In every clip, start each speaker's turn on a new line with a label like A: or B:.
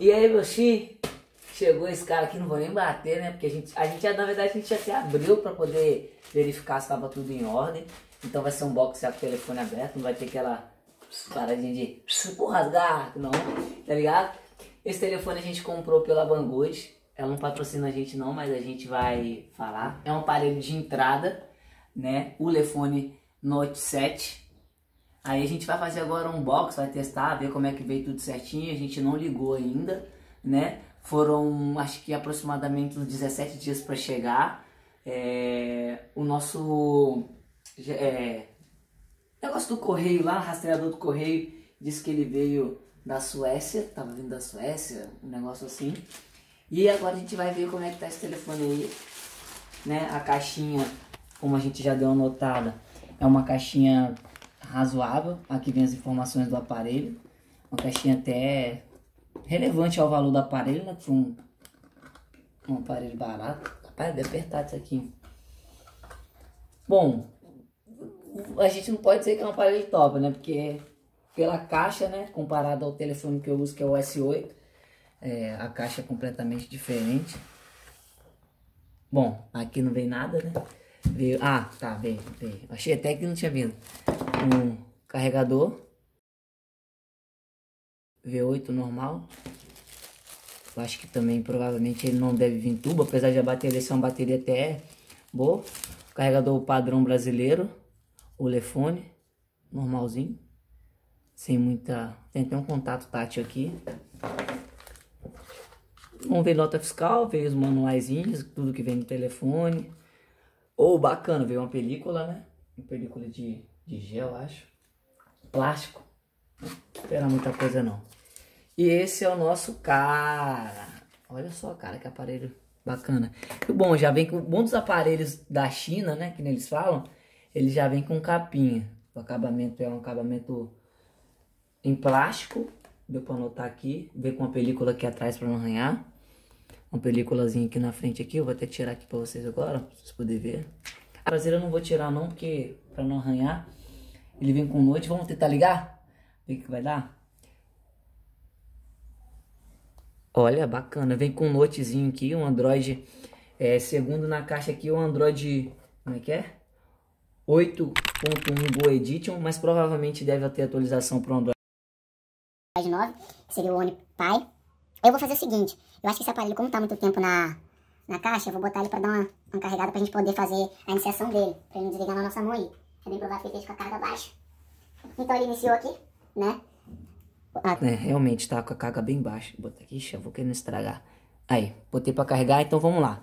A: E aí, meu xi, chegou esse cara aqui, não vou nem bater, né? Porque a gente, a gente na verdade, a gente até abriu pra poder verificar se tava tudo em ordem. Então vai ser um box já com o telefone aberto, não vai ter aquela paradinha de rasgar, não, tá ligado? Esse telefone a gente comprou pela Banggood. Ela não patrocina a gente não, mas a gente vai falar. É um aparelho de entrada, né? O telefone Note 7. Aí a gente vai fazer agora um box, vai testar, ver como é que veio tudo certinho. A gente não ligou ainda, né? Foram, acho que aproximadamente uns 17 dias para chegar. É, o nosso é, negócio do correio lá, rastreador do correio, disse que ele veio da Suécia, tava vindo da Suécia, um negócio assim. E agora a gente vai ver como é que tá esse telefone aí, né? A caixinha, como a gente já deu uma notada, é uma caixinha razoável. Aqui vem as informações do aparelho. Uma caixinha até relevante ao valor do aparelho, né? Que foi um, um aparelho barato. Rapaz, deve apertar isso aqui. Bom, a gente não pode dizer que é um aparelho top, né? Porque pela caixa, né? Comparado ao telefone que eu uso, que é o S8, é, a caixa é completamente diferente. Bom, aqui não vem nada, né? Veio, ah, tá, veio, veio. Achei até que não tinha vindo. Um carregador. V8 normal. Eu acho que também provavelmente ele não deve vir tubo, apesar de a bateria ser uma bateria até boa. Carregador padrão brasileiro. O telefone normalzinho sem muita... Tem até um contato tátil aqui. Vamos ver nota fiscal, veio os manuaizinhos, tudo que vem no telefone. Ou oh, bacana, veio uma película, né? Uma película de, de gel, acho. Plástico. Não espera muita coisa não. E esse é o nosso cara. Olha só, cara, que aparelho bacana. E bom, já vem com bom dos aparelhos da China, né? Que eles falam. Ele já vem com capinha. O acabamento é um acabamento em plástico, deu pra notar aqui, veio com uma película aqui atrás pra não arranhar. Uma películazinha aqui na frente aqui, eu vou até tirar aqui pra vocês agora, pra vocês poderem ver. A traseira eu não vou tirar não, porque pra não arranhar. Ele vem com noite, vamos tentar ligar? Ver o que vai dar? Olha, bacana, vem com um notezinho aqui, um Android, é, segundo na caixa aqui, um Android, como é que é? 8.1 Go Edition, mas provavelmente deve ter atualização para o Android
B: 9, que seria o One Pi. Eu vou fazer o seguinte, eu acho que esse aparelho, como tá muito tempo na, na caixa, eu vou botar ele pra dar uma, uma carregada pra gente poder fazer a iniciação dele, pra ele não desligar na nossa mão aí. É bem provável que ele com a carga baixa. Então ele iniciou aqui, né?
A: Ah. É, realmente tá com a carga bem baixa. Vou botar aqui, eu vou querendo estragar. Aí, botei pra carregar, então vamos lá.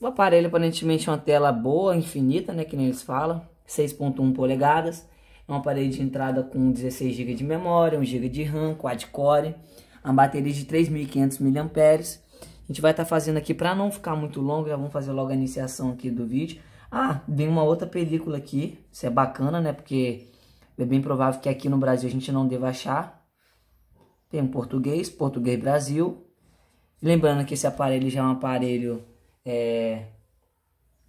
A: O aparelho aparentemente é uma tela boa, infinita, né, que nem eles falam. 6.1 polegadas um aparelho de entrada com 16 GB de memória, 1 GB de RAM, quad-core, uma bateria de 3.500 mAh. A gente vai estar tá fazendo aqui, para não ficar muito longo, já vamos fazer logo a iniciação aqui do vídeo. Ah, vem uma outra película aqui, isso é bacana, né, porque é bem provável que aqui no Brasil a gente não deva achar. Tem um português, português Brasil. Lembrando que esse aparelho já é um aparelho é,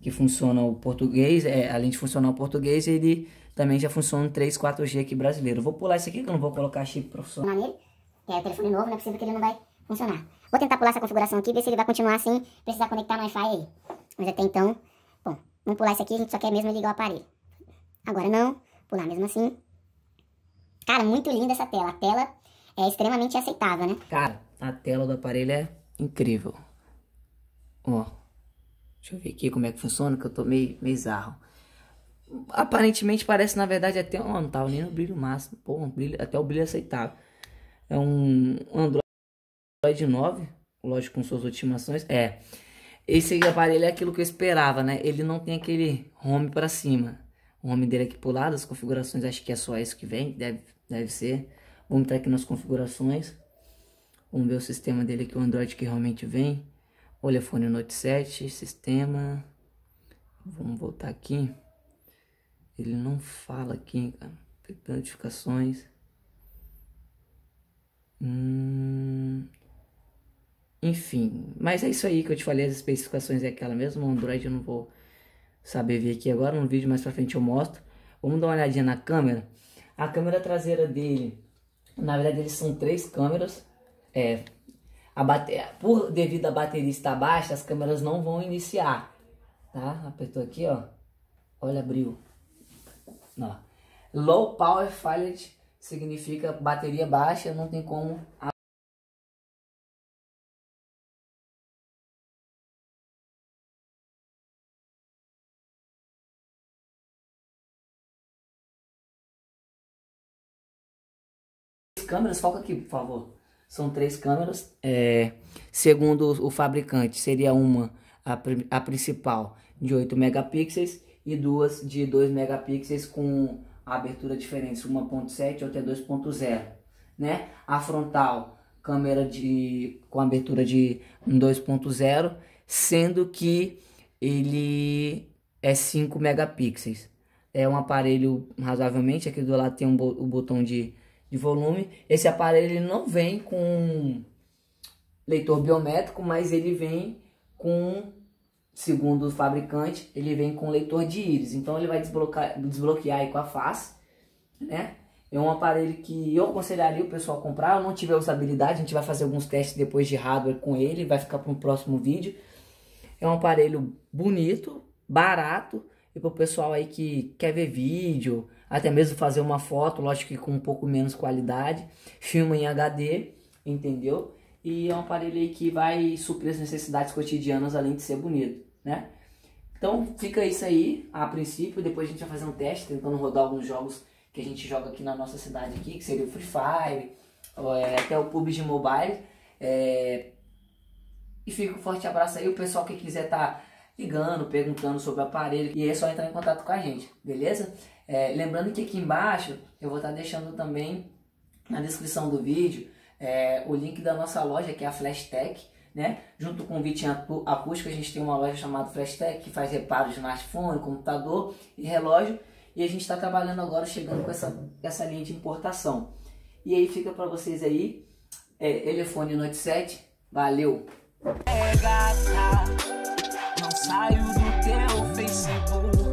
A: que funciona o português, é, além de funcionar o português, ele também já funciona 3, 4G aqui brasileiro. Vou pular isso aqui que eu não vou colocar chip profissional
B: nele. É o telefone novo, não é possível que ele não vai funcionar. Vou tentar pular essa configuração aqui, ver se ele vai continuar assim, precisar conectar no Wi-Fi aí. Mas até então, vamos pular isso aqui, a gente só quer mesmo ligar o aparelho. Agora não, pular mesmo assim. Cara, muito linda essa tela. A tela é extremamente aceitável, né?
A: Cara, a tela do aparelho é incrível. Ó, deixa eu ver aqui como é que funciona, que eu tô meio, meio zarro aparentemente parece, na verdade, até um, não tava nem no brilho máximo, pô, um brilho, até o brilho aceitável. É um Android 9, lógico com suas estimações. É, esse aparelho é aquilo que eu esperava, né? Ele não tem aquele home para cima. O home dele aqui pro lado, as configurações, acho que é só isso que vem, deve, deve ser. Vamos entrar aqui nas configurações. Vamos ver o sistema dele aqui, o Android que realmente vem. Olefone Note 7, sistema. Vamos voltar aqui. Ele não fala aqui, cara. Notificações. Hum... Enfim, mas é isso aí que eu te falei, as especificações é aquela mesmo, Android eu não vou saber ver aqui agora, no vídeo mais pra frente eu mostro. Vamos dar uma olhadinha na câmera. A câmera traseira dele, na verdade eles são três câmeras, é, a bate, por devido a bateria estar baixa, as câmeras não vão iniciar, tá? Apertou aqui, ó. Olha, abriu. Ó. Low Power Failed significa bateria baixa, não tem como câmeras, foca aqui, por favor. São três câmeras. É, segundo o fabricante, seria uma, a, a principal, de 8 megapixels e duas de 2 megapixels com abertura diferente, 1.7 ou até 2.0, né? A frontal, câmera de com abertura de 2.0, sendo que ele é 5 megapixels. É um aparelho razoavelmente, aqui do lado tem um, o botão de de volume. Esse aparelho não vem com leitor biométrico, mas ele vem com, segundo o fabricante, ele vem com leitor de íris. Então ele vai desbloquear, desbloquear com a face, né? É um aparelho que eu aconselharia o pessoal comprar. Eu não tiver usabilidade, a gente vai fazer alguns testes depois de hardware com ele, vai ficar para um próximo vídeo. É um aparelho bonito, barato e para o pessoal aí que quer ver vídeo, até mesmo fazer uma foto, lógico que com um pouco menos qualidade, filma em HD, entendeu? E é um aparelho aí que vai suprir as necessidades cotidianas além de ser bonito, né? Então fica isso aí a princípio, depois a gente vai fazer um teste tentando rodar alguns jogos que a gente joga aqui na nossa cidade aqui, que seria o Free Fire, é, até o PUBG Mobile. É... E fica um forte abraço aí, o pessoal que quiser estar tá ligando, perguntando sobre o aparelho, e é só entrar em contato com a gente, beleza? É, lembrando que aqui embaixo eu vou estar deixando também na descrição do vídeo é, o link da nossa loja, que é a Flashtech, né? Junto com o Vitinho Acústico, a gente tem uma loja chamada Flashtech, que faz reparos de smartphone, computador e relógio. E a gente está trabalhando agora, chegando com essa, essa linha de importação. E aí fica para vocês aí, é, Elefone Note 7. Valeu! É gata, não saio do teu Facebook,